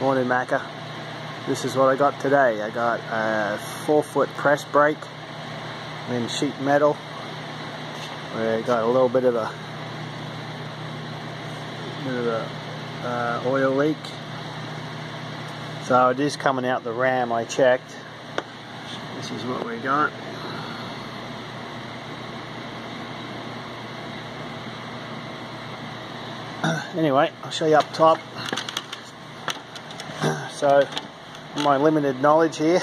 Morning Macca. This is what I got today. I got a 4 foot press brake in sheet metal. I got a little bit of a, bit of a uh, oil leak. So it is coming out the ram I checked. This is what we got. anyway, I'll show you up top. So, my limited knowledge here,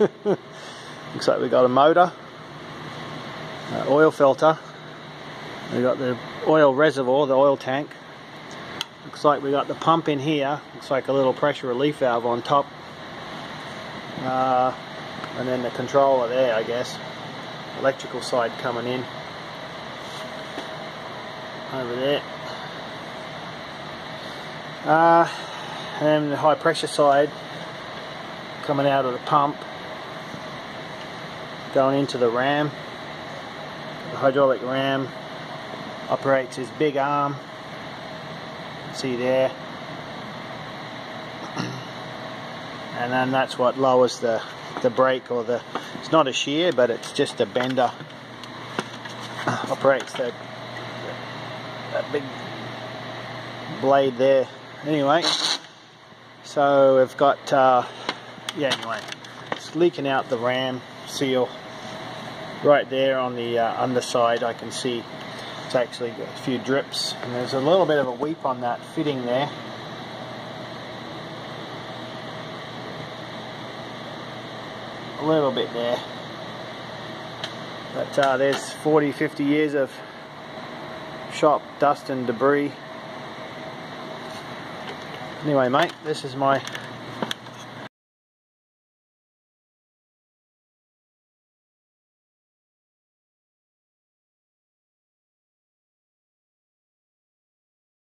looks like we got a motor, uh, oil filter, we got the oil reservoir, the oil tank. Looks like we got the pump in here. Looks like a little pressure relief valve on top. Uh, and then the controller there, I guess. Electrical side coming in. Over there. Uh, and the high pressure side coming out of the pump going into the ram. The hydraulic ram operates his big arm. See there? And then that's what lowers the the brake or the it's not a shear but it's just a bender. Operates that that big blade there. Anyway so we've got, uh, yeah, anyway, it's leaking out the ram seal right there on the uh, underside. I can see it's actually got a few drips, and there's a little bit of a weep on that fitting there. A little bit there. But uh, there's 40, 50 years of shop dust and debris Anyway, mate, this is my